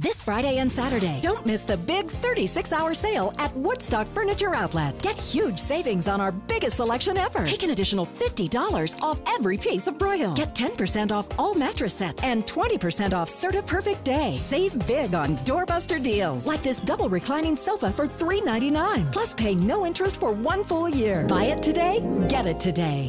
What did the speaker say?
This Friday and Saturday, don't miss the big 36 hour sale at Woodstock Furniture Outlet. Get huge savings on our biggest selection ever. Take an additional $50 off every piece of Broyhill. Get 10% off all mattress sets and 20% off Serta Perfect Day. Save big on doorbuster deals like this double reclining sofa for $3.99. Plus, pay no interest for one full year. Buy it today, get it today.